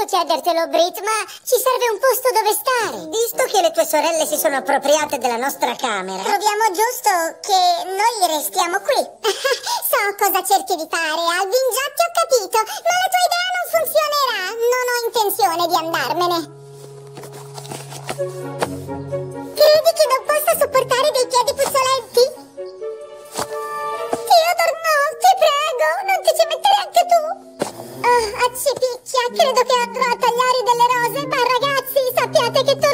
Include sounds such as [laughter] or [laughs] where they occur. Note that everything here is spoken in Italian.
detesto chiedertelo, Brit, ma ci serve un posto dove stare. Visto che le tue sorelle si sono appropriate della nostra camera. Troviamo giusto che noi restiamo qui. [laughs] so cosa cerchi di fare, Alvin, già ti ho capito, ma la tua idea non funzionerà. Non ho intenzione di andarmene. Ah, a Cipicchia, credo che andrò a tagliare delle rose, ma ragazzi sappiate che tu